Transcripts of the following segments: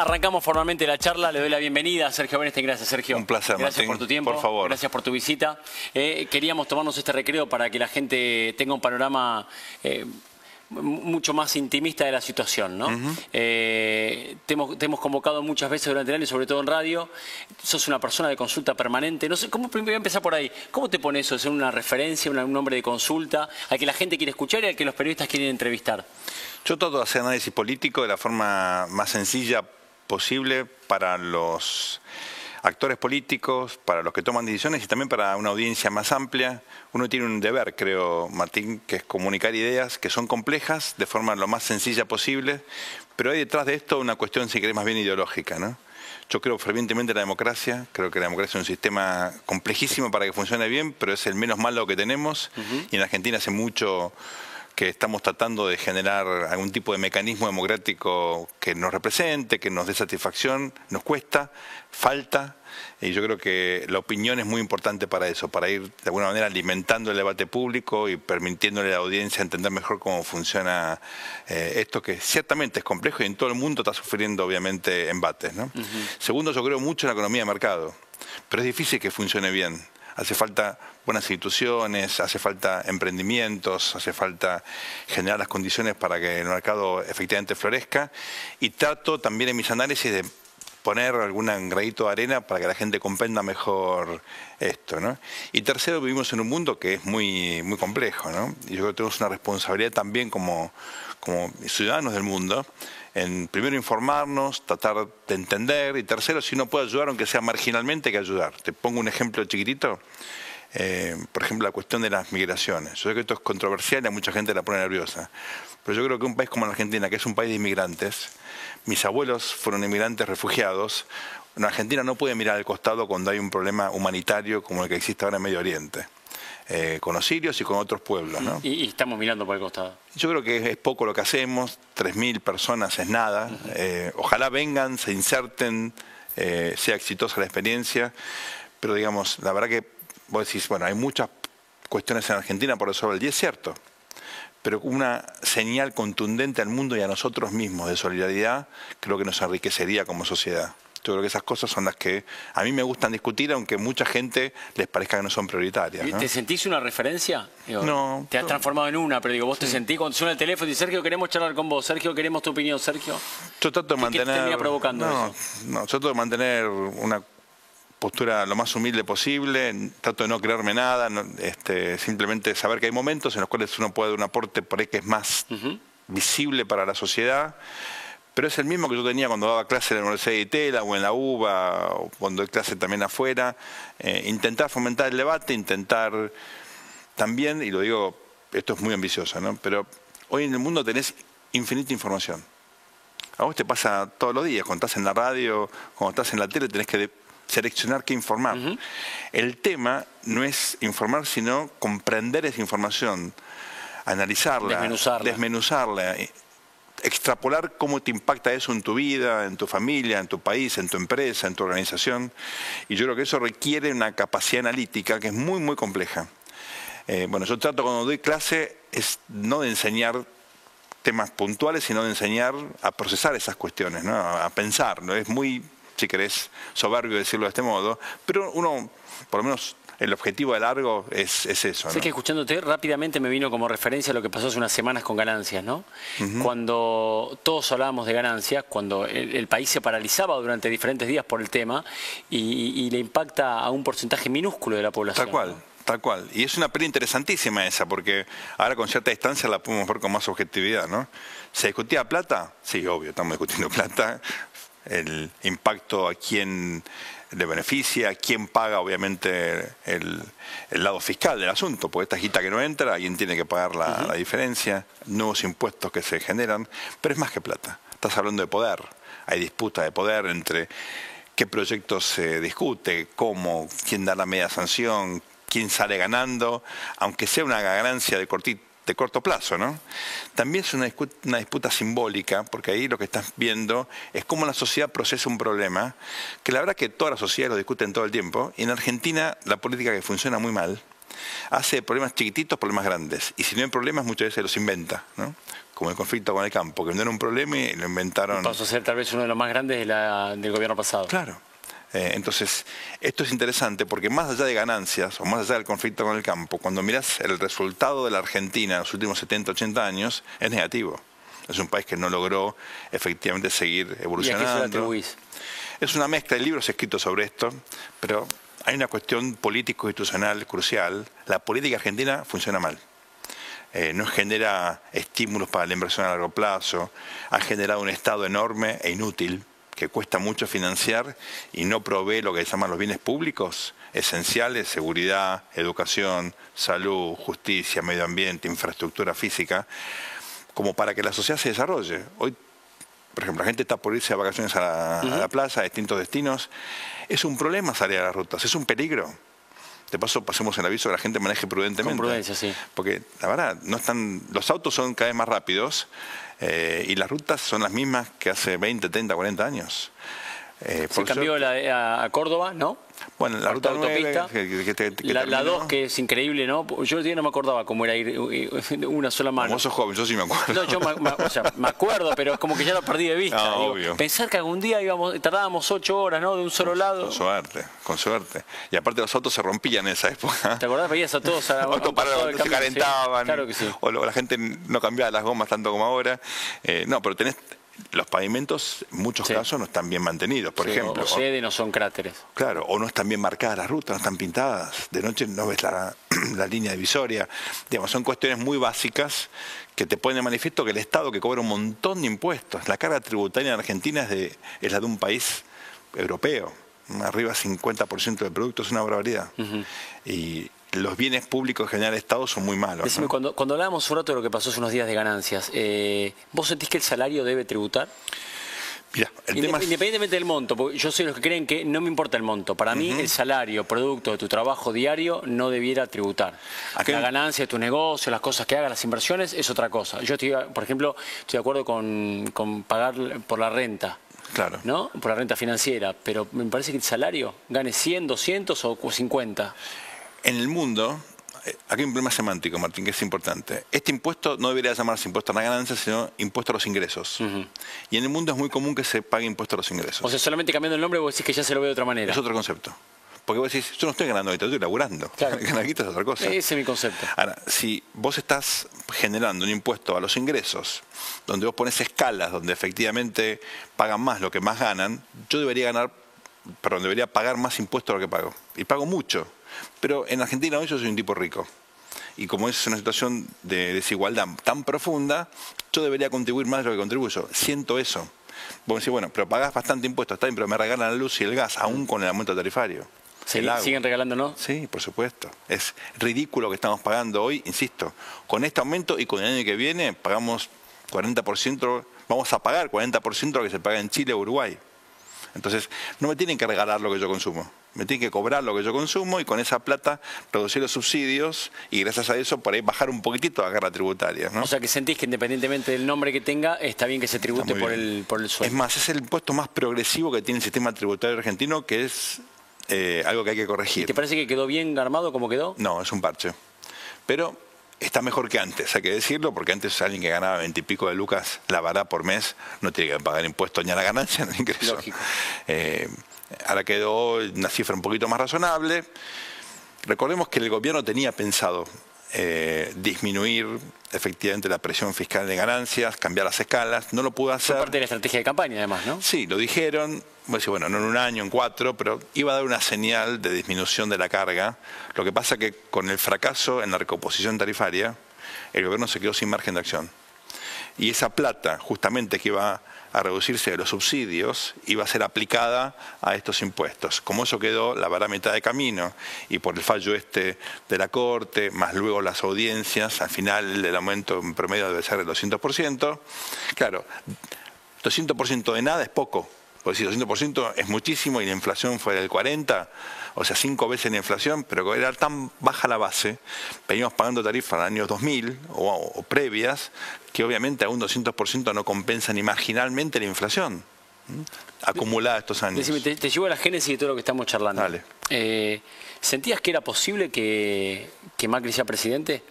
arrancamos formalmente la charla. Le doy la bienvenida a Sergio Benestein. Gracias, Sergio. Un placer, Gracias por tu tiempo. Por favor. Gracias por tu visita. Eh, queríamos tomarnos este recreo para que la gente tenga un panorama eh, mucho más intimista de la situación, ¿no? Eh, te, hemos, convocado muchas veces durante el año, sobre todo en radio. Sos una persona de consulta permanente. No sé, ¿cómo voy a empezar por ahí? ¿Cómo te pone eso? ¿Es una referencia, un nombre de consulta al que la gente quiere escuchar y al que los periodistas quieren entrevistar? Yo trato de hacer análisis político de la forma más sencilla posible para los actores políticos, para los que toman decisiones y también para una audiencia más amplia. Uno tiene un deber, creo, Martín, que es comunicar ideas que son complejas de forma lo más sencilla posible, pero hay detrás de esto una cuestión, si querés, más bien ideológica, ¿no? Yo creo fervientemente en la democracia, creo que la democracia es un sistema complejísimo para que funcione bien, pero es el menos malo que tenemos y en Argentina hace mucho que estamos tratando de generar algún tipo de mecanismo democrático que nos represente, que nos dé satisfacción, nos cuesta, falta, y yo creo que la opinión es muy importante para eso, para ir de alguna manera alimentando el debate público y permitiéndole a la audiencia entender mejor cómo funciona eh, esto, que ciertamente es complejo y en todo el mundo está sufriendo obviamente embates. Segundo, yo creo mucho en la economía de mercado, pero es difícil que funcione bien hace falta buenas instituciones, hace falta emprendimientos, hace falta generar las condiciones para que el mercado efectivamente florezca y trato también en mis análisis de poner algún gradito de arena para que la gente comprenda mejor esto. ¿no? Y tercero, vivimos en un mundo que es muy, muy complejo. ¿no? Y yo creo que tenemos una responsabilidad también como, como ciudadanos del mundo en primero informarnos, tratar de entender y tercero, si uno puede ayudar, aunque sea marginalmente, que ayudar. Te pongo un ejemplo chiquitito. Eh, por ejemplo, la cuestión de las migraciones. Yo sé que esto es controversial y a mucha gente la pone nerviosa. Pero yo creo que un país como la Argentina, que es un país de inmigrantes, mis abuelos fueron inmigrantes refugiados, en Argentina no puede mirar al costado cuando hay un problema humanitario como el que existe ahora en Medio Oriente. Eh, con los sirios y con otros pueblos. ¿no? Y, estamos mirando por el costado. Yo creo que es poco lo que hacemos, 3.000 personas es nada. Eh, ojalá vengan, se inserten, eh, sea exitosa la experiencia, pero digamos, la verdad que vos decís, bueno, hay muchas cuestiones en Argentina por resolver, y es cierto, pero una señal contundente al mundo y a nosotros mismos de solidaridad creo que nos enriquecería como sociedad. Yo creo que esas cosas son las que a mí me gustan discutir, aunque mucha gente les parezca que no son prioritarias. ¿Te sentís una referencia? no. Te has transformado en una, pero digo, vos te sentís cuando suena el teléfono y Sergio, queremos charlar con vos, Sergio, queremos tu opinión, Sergio. Yo trato de mantener... ¿Qué te provocando no, eso? No, yo trato de mantener una postura lo más humilde posible, trato de no creerme nada, este, simplemente saber que hay momentos en los cuales uno puede dar un aporte por ahí que es más visible para la sociedad pero es el mismo que yo tenía cuando daba clase en la Universidad de Itela o en la UBA, o cuando doy clase también afuera. Eh, intentar fomentar el debate, intentar también, y lo digo, esto es muy ambicioso, ¿no? pero hoy en el mundo tenés infinita información. A vos te pasa todos los días, cuando estás en la radio, cuando estás en la tele, tenés que seleccionar qué informar. El tema no es informar, sino comprender esa información, analizarla, desmenuzarla. desmenuzarla extrapolar cómo te impacta eso en tu vida, en tu familia, en tu país, en tu empresa, en tu organización. Y yo creo que eso requiere una capacidad analítica que es muy, muy compleja. Eh, bueno, yo trato cuando doy clase es no de enseñar temas puntuales, sino de enseñar a procesar esas cuestiones, ¿no? a pensar. ¿no? Es muy, si querés, soberbio decirlo de este modo, pero uno, por lo menos el objetivo de largo es, eso. Sé que escuchándote rápidamente me vino como referencia lo que pasó hace unas semanas con ganancias, ¿no? Cuando todos hablábamos de ganancias, cuando el, país se paralizaba durante diferentes días por el tema y, le impacta a un porcentaje minúsculo de la población. Tal cual. Tal cual. Y es una peli interesantísima esa, porque ahora con cierta distancia la podemos ver con más objetividad, ¿no? ¿Se discutía plata? Sí, obvio, estamos discutiendo plata. El impacto a quién le beneficia, quién paga obviamente el, lado fiscal del asunto, porque esta gita que no entra, alguien tiene que pagar la, diferencia, nuevos impuestos que se generan, pero es más que plata, estás hablando de poder, hay disputa de poder entre qué proyectos se discute, cómo, quién da la media sanción, quién sale ganando, aunque sea una ganancia de cortito de corto plazo, ¿no? También es una disputa, simbólica, porque ahí lo que estás viendo es cómo la sociedad procesa un problema, que la verdad que todas las sociedades lo discuten todo el tiempo, y en Argentina la política que funciona muy mal, hace problemas chiquititos problemas grandes, y si no hay problemas muchas veces los inventa, ¿no? como el conflicto con el campo, que no era un problema y lo inventaron. Pasó a ser tal vez uno de los más grandes del gobierno pasado. Claro. Eh, entonces, esto es interesante porque más allá de ganancias o más allá del conflicto con el campo, cuando miras el resultado de la Argentina en los últimos 70, 80 años, es negativo. Es un país que no logró efectivamente seguir evolucionando. ¿Y es una mezcla de libros escritos sobre esto, pero hay una cuestión político-institucional crucial. La política argentina funciona mal. Eh, no genera estímulos para la inversión a largo plazo, ha generado un Estado enorme e inútil que cuesta mucho financiar y no provee lo que se llaman los bienes públicos esenciales, seguridad, educación, salud, justicia, medio ambiente, infraestructura física, como para que la sociedad se desarrolle. Hoy, por ejemplo, la gente está por irse a vacaciones a la, a la plaza, a distintos destinos. Es un problema salir a las rutas, es un peligro de paso pasemos el aviso que la gente maneje prudentemente. Con prudencia, sí. Porque la verdad, no están, los autos son cada vez más rápidos eh, y las rutas son las mismas que hace 20, 30, 40 años. Eh, Se cambió la, a Córdoba, ¿no? Bueno, la ruta autopista, la 2 que, es increíble, ¿no? Yo no me acordaba cómo era ir una sola mano. Vos sos joven, yo sí me acuerdo. No, yo me, o sea, me acuerdo, pero es como que ya lo perdí de vista. Ah, obvio. Pensar que algún día íbamos, tardábamos ocho horas, ¿no? De un solo lado. Con suerte, con suerte. Y aparte los autos se rompían en esa época. ¿Te acordás? Veías a todos a, Autos parados, se calentaban. claro que sí. O la gente no cambiaba las gomas tanto como ahora. Eh, no, pero tenés los pavimentos en muchos casos no están bien mantenidos, por ejemplo. O ceden o son cráteres. Claro, o no están bien marcadas las rutas, no están pintadas. De noche no ves la, línea divisoria. Digamos, son cuestiones muy básicas que te ponen de manifiesto que el Estado que cobra un montón de impuestos, la carga tributaria en Argentina es, de, es la de un país europeo, arriba 50% del producto, es una barbaridad. Y los bienes públicos en general del Estado son muy malos. Decime, cuando, cuando hablábamos un rato de lo que pasó hace unos días de ganancias, eh, ¿vos sentís que el salario debe tributar? Mira, Independientemente del monto, porque yo soy los que creen que no me importa el monto. Para mí, el salario, producto de tu trabajo diario, no debiera tributar. La ganancia de tu negocio, las cosas que hagas, las inversiones, es otra cosa. Yo, estoy, por ejemplo, estoy de acuerdo con, con pagar por la renta. Claro. ¿No? Por la renta financiera. Pero me parece que el salario gane 100, 200 o 50. En el mundo, eh, aquí hay un problema semántico, Martín, que es importante. Este impuesto no debería llamarse impuesto a la ganancia, sino impuesto a los ingresos. Y en el mundo es muy común que se pague impuesto a los ingresos. O sea, solamente cambiando el nombre vos decís que ya se lo ve de otra manera. Es otro concepto. Porque vos decís, yo no estoy ganando ahorita, estoy laburando. Claro. Ganar es otra cosa. Ese es mi concepto. Ahora, si vos estás generando un impuesto a los ingresos, donde vos pones escalas, donde efectivamente pagan más lo que más ganan, yo debería ganar, perdón, debería pagar más impuestos a lo que pago. Y pago mucho. Pero en Argentina hoy yo soy un tipo rico. Y como es una situación de desigualdad tan profunda, yo debería contribuir más de lo que contribuyo. Siento eso. Vos decís, bueno, pero pagás bastante impuestos, está bien, pero me regalan la luz y el gas, aún con el aumento tarifario. ¿Siguen regalándonos? Sí, por supuesto. Es ridículo que estamos pagando hoy, insisto. Con este aumento y con el año que viene pagamos 40%, vamos a pagar 40% de lo que se paga en Chile o Uruguay. Entonces, no me tienen que regalar lo que yo consumo me tiene que cobrar lo que yo consumo y con esa plata reducir los subsidios y gracias a eso por ahí bajar un poquitito la carga tributaria. O sea que sentís que independientemente del nombre que tenga, está bien que se tribute por el, por el sueldo. Es más, es el impuesto más progresivo que tiene el sistema tributario argentino, que es eh, algo que hay que corregir. ¿Te parece que quedó bien armado como quedó? No, es un parche. Pero está mejor que antes, hay que decirlo, porque antes alguien que ganaba veintipico de lucas, la vara por mes, no tiene que pagar impuestos ni a la ganancia ni al ingreso. Eh, Ahora quedó una cifra un poquito más razonable. Recordemos que el gobierno tenía pensado eh, disminuir efectivamente la presión fiscal de ganancias, cambiar las escalas, no lo pudo hacer. Fue parte de la estrategia de campaña además, ¿no? Sí, lo dijeron, bueno, no en un año, en cuatro, pero iba a dar una señal de disminución de la carga. Lo que pasa que con el fracaso en la recomposición tarifaria, el gobierno se quedó sin margen de acción. Y esa plata, justamente que iba a reducirse de los subsidios iba a ser aplicada a estos impuestos. Como eso quedó la vara mitad de camino y por el fallo este de la Corte, más luego las audiencias, al final el aumento en promedio debe ser del 200%, claro, 200% de nada es poco, porque si 200% es muchísimo y la inflación fue del 40%, o sea, cinco veces la inflación, pero era tan baja la base, venimos pagando tarifas en los años 2000 o, previas, que obviamente a un 200% no compensa ni marginalmente la inflación acumulada estos años. te, llevo a la génesis de todo lo que estamos charlando. Dale. Eh, ¿Sentías que era posible que, Macri sea presidente?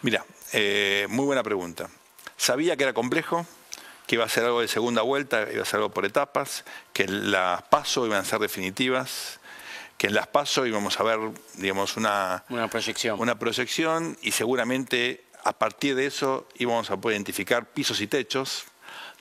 Mira, eh, muy buena pregunta. sabía que era complejo, que iba a ser algo de segunda vuelta, iba a ser algo por etapas, que las pasos iban a ser definitivas, que en las pasos íbamos a ver, digamos, una, una proyección. Una proyección y seguramente a partir de eso íbamos a poder identificar pisos y techos.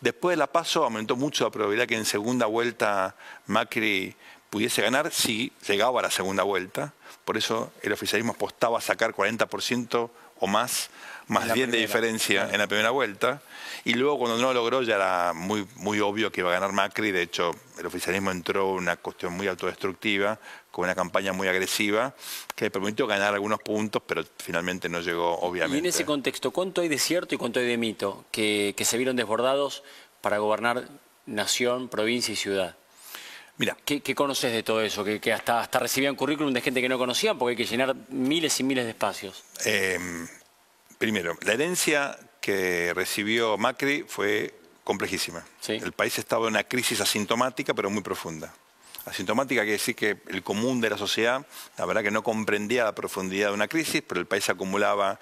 Después de la paso aumentó mucho la probabilidad que en segunda vuelta Macri pudiese ganar si llegaba a la segunda vuelta. Por eso el oficialismo apostaba a sacar 40% o más, más bien de diferencia en la primera vuelta. Y luego cuando no lo logró ya era muy, muy obvio que iba a ganar Macri. De hecho, el oficialismo entró en una cuestión muy autodestructiva, con una campaña muy agresiva, que le permitió ganar algunos puntos, pero finalmente no llegó, obviamente. Y en ese contexto, ¿cuánto hay de cierto y cuánto hay de mito que, se vieron desbordados para gobernar nación, provincia y ciudad? Mira. ¿Qué, conoces de todo eso? Que, hasta, hasta recibían currículum de gente que no conocían porque hay que llenar miles y miles de espacios. Em, primero, la herencia que recibió Macri fue complejísima. El país estaba en una crisis asintomática pero muy profunda. Asintomática quiere decir que el común de la sociedad, la verdad que no comprendía la profundidad de una crisis, pero el país acumulaba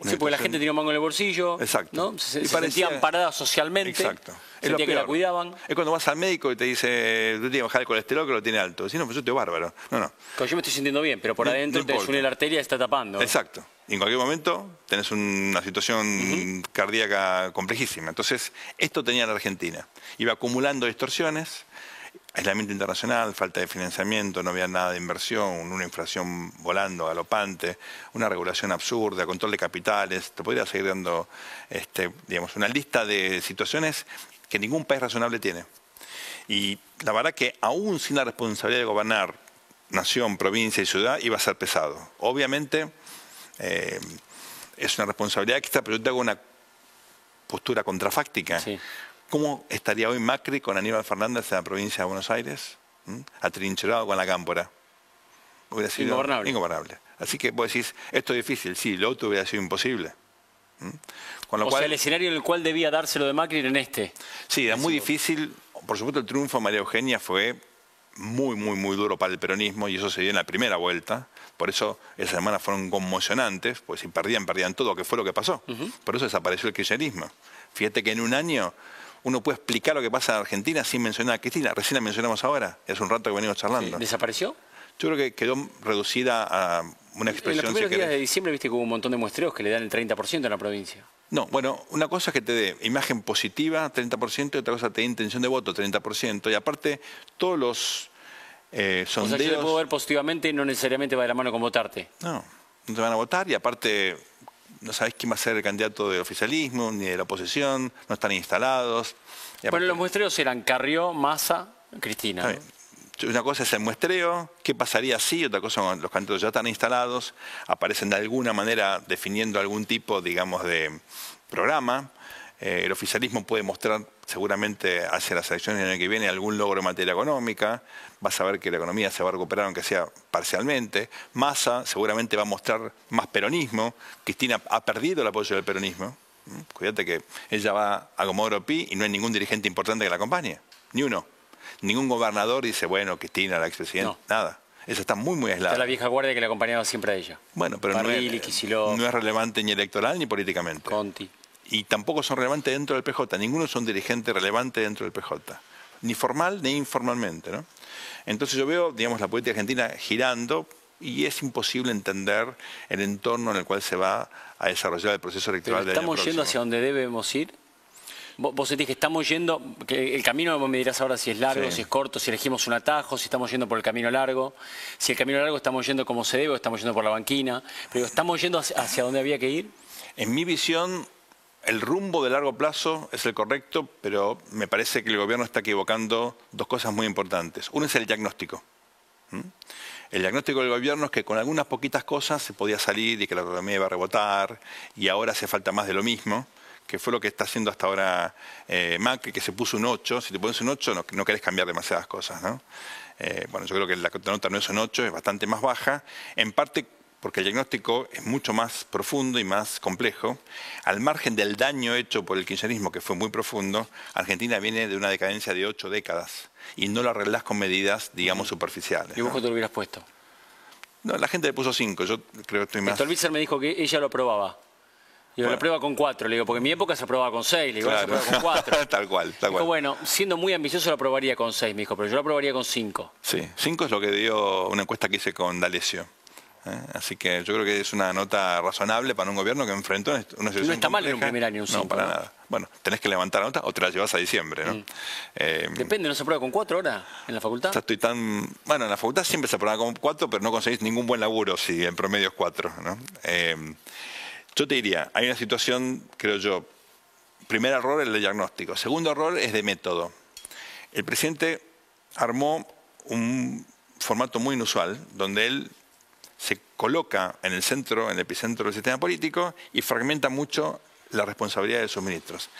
Sí, porque la gente tenía un mango en el bolsillo, Exacto. ¿no? se, sentían paradas socialmente, Exacto. sentía que la cuidaban. Es cuando vas al médico y te dice, tú tienes que bajar el colesterol que lo tiene alto. Si no, pues yo estoy bárbaro. No, no. yo me estoy sintiendo bien, pero por adentro te une la arteria y está tapando. Exacto. Y en cualquier momento tenés una situación cardíaca complejísima. Entonces, esto tenía la Argentina. Iba acumulando distorsiones, aislamiento internacional, falta de financiamiento, no había nada de inversión, una inflación volando, galopante, una regulación absurda, control de capitales, te podría seguir dando este, digamos, una lista de situaciones que ningún país razonable tiene. Y la verdad que aún sin la responsabilidad de gobernar nación, provincia y ciudad, iba a ser pesado. Obviamente eh, es una responsabilidad extra, pero yo tengo una postura contrafáctica. ¿Cómo estaría hoy Macri con Aníbal Fernández en la provincia de Buenos Aires? Atrincherado con la cámpora. Hubiera sido ingobernable. Así que vos decís, esto es difícil, sí, lo otro hubiera sido imposible. Con lo o sea, el escenario en el cual debía dárselo de Macri era en este. Sí, era muy difícil. Por supuesto, el triunfo de María Eugenia fue muy, muy, muy duro para el peronismo y eso se dio en la primera vuelta. Por eso esas semanas fueron conmocionantes, pues si perdían, perdían todo, que fue lo que pasó. Por eso desapareció el kirchnerismo. Fíjate que en un año uno puede explicar lo que pasa en Argentina sin mencionar a Cristina. Recién la mencionamos ahora, es un rato que venimos charlando. ¿Desapareció? Yo creo que quedó reducida a una expresión. En los primeros días de diciembre viste que hubo un montón de muestreos que le dan el 30% en la provincia. No, bueno, una cosa es que te dé imagen positiva, 30%, y otra cosa te dé intención de voto, 30%. Y aparte, todos los eh, sondeos... O sea, yo te puedo ver positivamente no necesariamente va de la mano con votarte. No, no te van a votar y aparte no sabés quién va a ser el candidato del oficialismo ni de la oposición, no están instalados. Bueno, los muestreos eran Carrió, Massa, Cristina. Una cosa es el muestreo, qué pasaría si, otra cosa son los candidatos ya están instalados, aparecen de alguna manera definiendo algún tipo, digamos, de programa. Eh, el oficialismo puede mostrar seguramente hacia las elecciones del año que viene algún logro en materia económica, vas a ver que la economía se va a recuperar aunque sea parcialmente. Massa seguramente va a mostrar más peronismo. Cristina ha perdido el apoyo del peronismo. ¿Mm? Cuídate que ella va a Comodoro Pi y no hay ningún dirigente importante que la acompañe. Ni uno. Ningún gobernador dice, bueno, Cristina, la expresidenta. Nada. Ella está muy, muy aislada. Está la vieja guardia que le acompañaba siempre a ella. Bueno, pero no es, no es relevante ni electoral ni políticamente. Conti y tampoco son relevantes dentro del PJ. Ninguno son dirigente relevante dentro del PJ, ni formal ni informalmente. ¿no? Entonces yo veo, digamos, la política argentina girando y es imposible entender el entorno en el cual se va a desarrollar el proceso electoral Pero ¿Estamos yendo hacia donde debemos ir? Vos, sentís que estamos yendo, que el camino, me dirás ahora si es largo, si es corto, si elegimos un atajo, si estamos yendo por el camino largo, si el camino largo estamos yendo como se debe o estamos yendo por la banquina, pero ¿estamos yendo hacia, hacia donde había que ir? En mi visión, el rumbo de largo plazo es el correcto, pero me parece que el gobierno está equivocando dos cosas muy importantes. Uno es el diagnóstico. El diagnóstico del gobierno es que con algunas poquitas cosas se podía salir y que la economía iba a rebotar y ahora hace falta más de lo mismo, que fue lo que está haciendo hasta ahora eh, Macri, que se puso un 8. Si te pones un 8 no, no querés cambiar demasiadas cosas. ¿no? Eh, bueno, yo creo que la nota no es un 8, es bastante más baja, en parte porque el diagnóstico es mucho más profundo y más complejo. Al margen del daño hecho por el kirchnerismo, que fue muy profundo, Argentina viene de una decadencia de ocho décadas y no lo arreglás con medidas, digamos, superficiales. ¿Y vos qué te lo hubieras puesto? No, la gente le puso cinco, yo creo que estoy más... Stolbizer me dijo que ella lo aprobaba. Y lo prueba con cuatro, le digo, porque en mi época se aprobaba con seis, le digo, se aprueba con cuatro. tal cual, tal cual. bueno, siendo muy ambicioso lo aprobaría con seis, me dijo, pero yo lo aprobaría con cinco. Sí, cinco es lo que dio una encuesta que hice con D'Alessio. ¿eh? Así que yo creo que es una nota razonable para un gobierno que enfrentó una situación No está mal en un primer año un 5. No, para nada. Bueno, tenés que levantar la nota o te la llevas a diciembre, ¿no? Mm. Eh, Depende, ¿no se aprueba con cuatro ahora en la facultad? estoy tan... Bueno, en la facultad siempre se aprueba con cuatro, pero no conseguís ningún buen laburo si en promedio es cuatro, ¿no? Eh, yo te diría, hay una situación, creo yo, primer error el de diagnóstico, segundo error es de método. El presidente armó un formato muy inusual, donde él se coloca en el centro, en el epicentro del sistema político y fragmenta mucho la responsabilidad de sus ministros.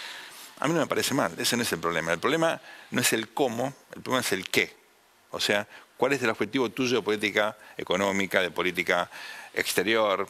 A mí no me parece mal, ese no es el problema. El problema no es el cómo, el problema es el qué. O sea, cuál es el objetivo tuyo de política económica, de política exterior.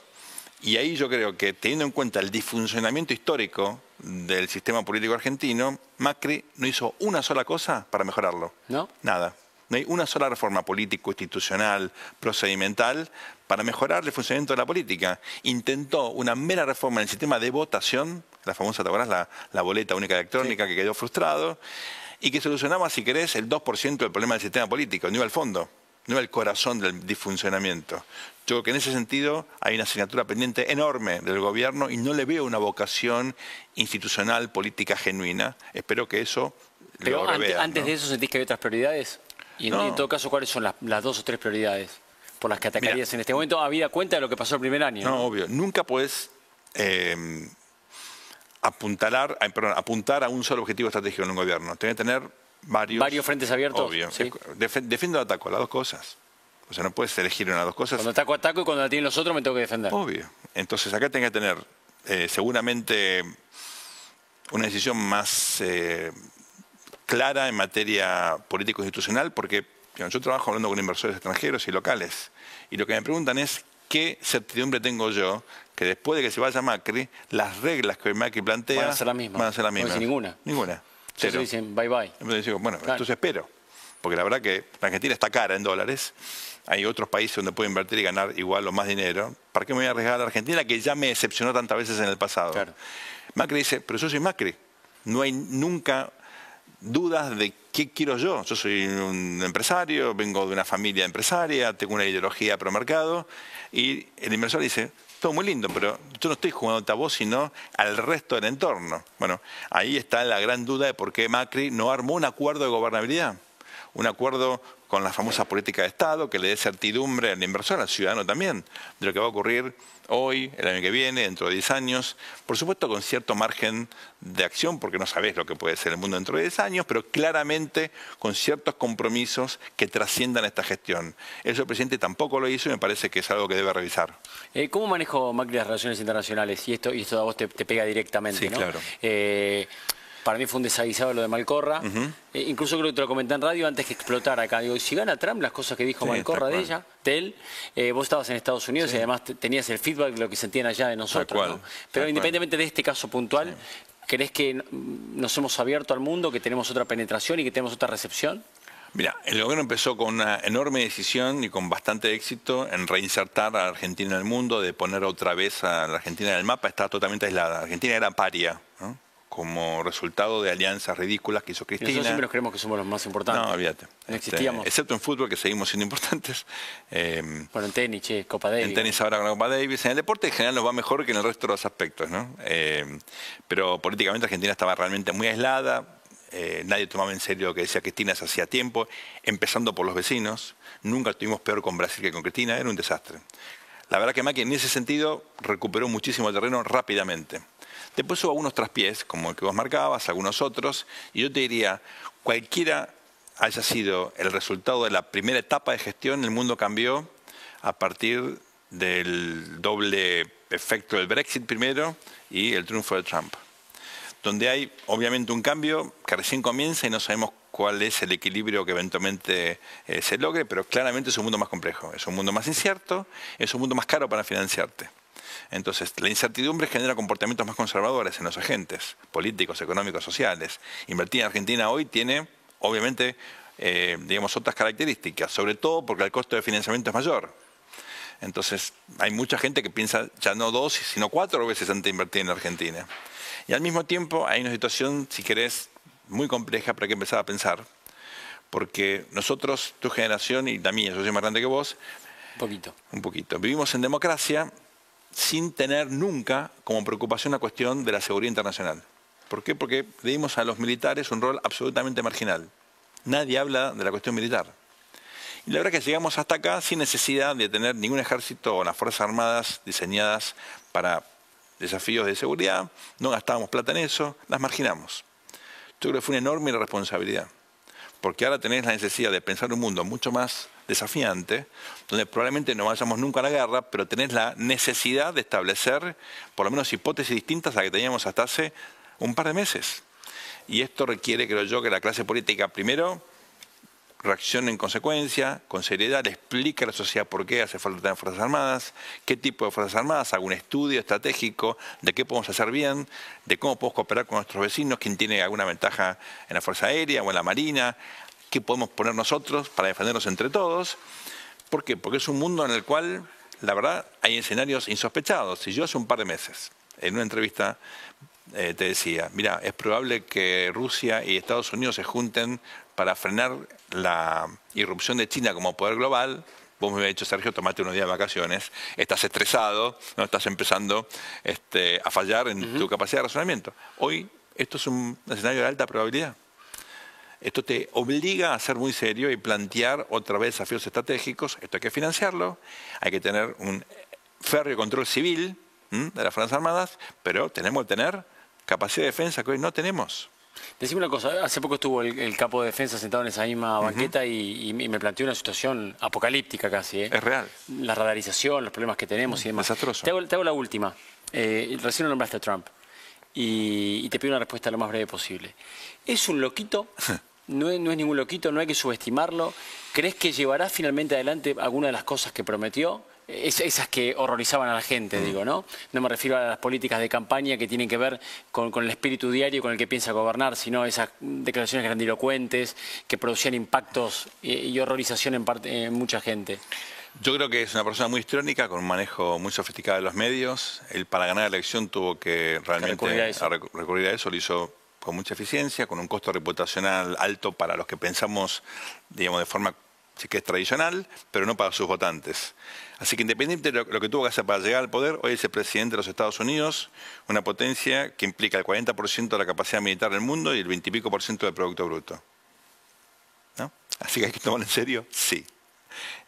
Y ahí yo creo que teniendo en cuenta el disfuncionamiento histórico del sistema político argentino, Macri no hizo una sola cosa para mejorarlo. ¿No? Nada. No hay una sola reforma político, institucional, procedimental para mejorar el funcionamiento de la política. Intentó una mera reforma en el sistema de votación, la famosa, ¿te La, la boleta única electrónica que quedó frustrado, y que solucionaba, si querés, el 2% del problema del sistema político, no iba al fondo, no iba al corazón del disfuncionamiento. Yo creo que en ese sentido hay una asignatura pendiente enorme del gobierno y no le veo una vocación institucional, política genuina. Espero que eso Pero lo antes, antes de eso sentís que hay otras prioridades. Y en, todo caso, ¿cuáles son las, dos o tres prioridades por las que atacarías en este momento, habida cuenta de lo que pasó el primer año? No, obvio. Nunca puedes eh, apuntalar, perdón, apuntar a un solo objetivo estratégico en un gobierno. Tiene que tener varios... ¿Varios frentes abiertos? Obvio. defiendo o ataco, las dos cosas. O sea, no puedes elegir una de dos cosas. Cuando ataco, ataco y cuando la tienen los otros me tengo que defender. Obvio. Entonces acá tengo que tener eh, seguramente una decisión más eh, clara en materia político-institucional porque yo trabajo hablando con inversores extranjeros y locales y lo que me preguntan es qué certidumbre tengo yo que después de que se vaya Macri, las reglas que Macri plantea van a ser las mismas. Van a ser las mismas. ninguna. Ninguna. Entonces dicen bye bye. bueno, entonces espero. Porque la verdad que la Argentina está cara en dólares. Hay otros países donde puedo invertir y ganar igual o más dinero. ¿Para qué me voy a arriesgar a la Argentina que ya me decepcionó tantas veces en el pasado? Macri dice, pero yo soy Macri. No hay nunca dudas de qué quiero yo. Yo soy un empresario, vengo de una familia empresaria, tengo una ideología pro mercado y el inversor dice, todo muy lindo, pero yo no estoy jugando a vos, sino al resto del entorno. Bueno, ahí está la gran duda de por qué Macri no armó un acuerdo de gobernabilidad, un acuerdo con la famosa política de Estado que le dé certidumbre al inversor, al ciudadano también, de lo que va a ocurrir hoy, el año que viene, dentro de 10 años, por supuesto con cierto margen de acción, porque no sabés lo que puede ser el mundo dentro de 10 años, pero claramente con ciertos compromisos que trasciendan esta gestión. Eso el presidente tampoco lo hizo y me parece que es algo que debe revisar. Eh, ¿Cómo manejo Macri las relaciones internacionales? Y esto, y esto a vos te, pega directamente, sí, claro. Eh, para mí fue un desaguisado lo de Malcorra. Eh, incluso creo que te lo comenté en radio antes que explotara acá. Digo, si gana Trump, las cosas que dijo Malcorra de ella, de él, eh, vos estabas en Estados Unidos y además tenías el feedback de lo que sentían allá de nosotros. Pero independientemente de este caso puntual, ¿crees que nos hemos abierto al mundo, que tenemos otra penetración y que tenemos otra recepción? Mira, el gobierno empezó con una enorme decisión y con bastante éxito en reinsertar a Argentina en el mundo, de poner otra vez a la Argentina en el mapa, estaba totalmente aislada. Argentina era paria, ¿no? Como resultado de alianzas ridículas que hizo Cristina. Nosotros siempre nos creemos que somos los más importantes. No, olvídate. No existíamos. Este, excepto en fútbol, que seguimos siendo importantes. Eh, bueno, en tenis, che, Copa Davis. En tenis ahora con la Copa Davis. En el deporte en general nos va mejor que en el resto de los aspectos, ¿no? Eh, pero políticamente Argentina estaba realmente muy aislada. Eh, nadie tomaba en serio lo que decía Cristina hace hacía tiempo, empezando por los vecinos. Nunca estuvimos peor con Brasil que con Cristina, era un desastre. La verdad que Macri en ese sentido recuperó muchísimo terreno rápidamente. Después hubo algunos traspiés, como el que vos marcabas, algunos otros, y yo te diría, cualquiera haya sido el resultado de la primera etapa de gestión, el mundo cambió a partir del doble efecto del Brexit primero y el triunfo de Trump. Donde hay obviamente un cambio que recién comienza y no sabemos cuál es el equilibrio que eventualmente eh, se logre, pero claramente es un mundo más complejo, es un mundo más incierto, es un mundo más caro para financiarte. Entonces, la incertidumbre genera comportamientos más conservadores en los agentes políticos, económicos, sociales. Invertir en Argentina hoy tiene, obviamente, eh, digamos, otras características, sobre todo porque el costo de financiamiento es mayor. Entonces, hay mucha gente que piensa ya no dos, sino cuatro veces antes de invertir en Argentina. Y al mismo tiempo hay una situación, si querés, muy compleja para que empezar a pensar. Porque nosotros, tu generación y la mía, yo soy más grande que vos. Un poquito. Un poquito. Vivimos en democracia sin tener nunca como preocupación la cuestión de la seguridad internacional. ¿Por qué? Porque le dimos a los militares un rol absolutamente marginal. Nadie habla de la cuestión militar. Y la verdad es que llegamos hasta acá sin necesidad de tener ningún ejército o las Fuerzas Armadas diseñadas para desafíos de seguridad, no gastábamos plata en eso, las marginamos. Yo creo que fue una enorme irresponsabilidad, porque ahora tenés la necesidad de pensar un mundo mucho más desafiante, donde probablemente no vayamos nunca a la guerra, pero tenés la necesidad de establecer por lo menos hipótesis distintas a las que teníamos hasta hace un par de meses. Y esto requiere, creo yo, que la clase política primero reaccione en consecuencia, con seriedad, le explique a la sociedad por qué hace falta tener Fuerzas Armadas, qué tipo de Fuerzas Armadas, un estudio estratégico de qué podemos hacer bien, de cómo podemos cooperar con nuestros vecinos, quién tiene alguna ventaja en la Fuerza Aérea o en la Marina, qué podemos poner nosotros para defendernos entre todos. ¿Por qué? Porque es un mundo en el cual, la verdad, hay escenarios insospechados. Si yo hace un par de meses, en una entrevista eh, te decía, mira, es probable que Rusia y Estados Unidos se junten para frenar la irrupción de China como poder global, vos me habías dicho, Sergio, tomate unos días de vacaciones, estás estresado, no estás empezando este, a fallar en tu capacidad de razonamiento. Hoy esto es un escenario de alta probabilidad. Esto te obliga a ser muy serio y plantear otra vez desafíos estratégicos. Esto hay que financiarlo, hay que tener un férreo control civil de las Fuerzas Armadas, pero tenemos que tener capacidad de defensa que hoy no tenemos. Decime una cosa, hace poco estuvo el, capo de defensa sentado en esa misma banqueta y, me planteó una situación apocalíptica casi. ¿eh? Es real. La radarización, los problemas que tenemos y demás. Desastroso. Te hago, la última. Eh, recién lo nombraste a Trump y, te pido una respuesta lo más breve posible. ¿Es un loquito? No es, no es ningún loquito, no hay que subestimarlo. ¿Crees que llevará finalmente adelante alguna de las cosas que prometió? esas que horrorizaban a la gente, mm. digo, ¿no? No me refiero a las políticas de campaña que tienen que ver con, el espíritu diario con el que piensa gobernar, sino esas declaraciones grandilocuentes que producían impactos y, horrorización en, parte, en mucha gente. Yo creo que es una persona muy histrónica, con un manejo muy sofisticado de los medios. Él para ganar la elección tuvo que realmente recurrir a, eso. recurrir a eso, lo hizo con mucha eficiencia, con un costo reputacional alto para los que pensamos, digamos, de forma sí que es tradicional, pero no para sus votantes. Así que independiente de lo, que tuvo que hacer para llegar al poder, hoy es el presidente de los Estados Unidos, una potencia que implica el 40% de la capacidad militar del mundo y el 20 y pico por ciento del Producto Bruto. ¿No? Así que hay que tomarlo en serio, sí.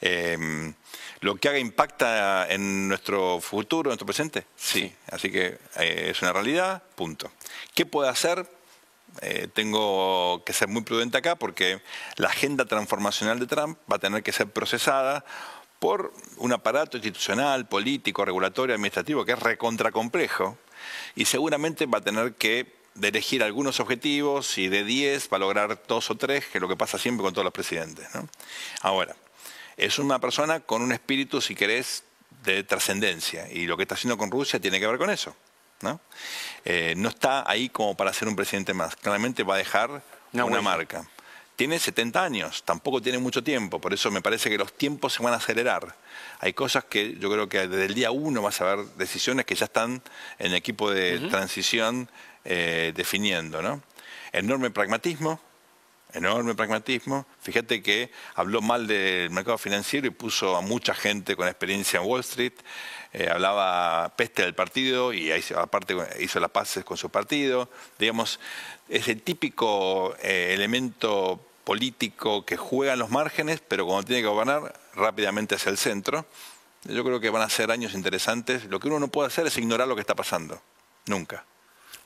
Em, ¿Lo que haga impacta en nuestro futuro, en nuestro presente? Sí. Así que eh, es una realidad, punto. ¿Qué puede hacer? Eh, tengo que ser muy prudente acá porque la agenda transformacional de Trump va a tener que ser procesada por un aparato institucional, político, regulatorio, administrativo que es recontracomplejo y seguramente va a tener que elegir algunos objetivos y de 10 va a lograr dos o tres, que es lo que pasa siempre con todos los presidentes. Ahora, es una persona con un espíritu, si querés, de trascendencia y lo que está haciendo con Rusia tiene que ver con eso. ¿No? Eh, no está ahí como para ser un presidente más. Claramente va a dejar una marca. Tiene 70 años, tampoco tiene mucho tiempo, por eso me parece que los tiempos se van a acelerar. Hay cosas que yo creo que desde el día uno vas a ver decisiones que ya están en el equipo de transición eh, definiendo. ¿no? Enorme pragmatismo, enorme pragmatismo. Fíjate que habló mal del mercado financiero y puso a mucha gente con experiencia en Wall Street. Eh, hablaba peste del partido y aparte hizo las paces con su partido. Digamos, es el típico eh, elemento político que juega en los márgenes, pero cuando tiene que gobernar, rápidamente hacia el centro. Yo creo que van a ser años interesantes. Lo que uno no puede hacer es ignorar lo que está pasando. Nunca.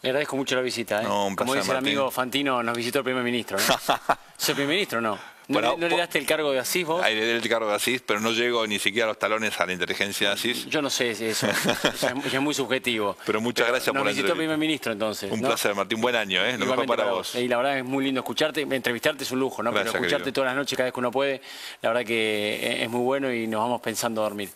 Le agradezco mucho la visita. ¿eh? Como dice el amigo Fantino, nos visitó el primer ministro. ¿no? ¿Es el primer ministro o no? ¿No, le daste el cargo de Asís vos? Ahí le el cargo de Asís, pero no llego ni siquiera a los talones a la inteligencia de Asís. Yo no sé si eso es muy subjetivo. Pero muchas gracias por la visitó el primer ministro entonces. Un placer, Martín. Un buen año, ¿eh? Lo mejor para, vos. Y la verdad es muy lindo escucharte. Entrevistarte es un lujo, ¿no? pero escucharte todas las noches cada vez que uno puede, la verdad que es muy bueno y nos vamos pensando a dormir.